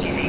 Christ.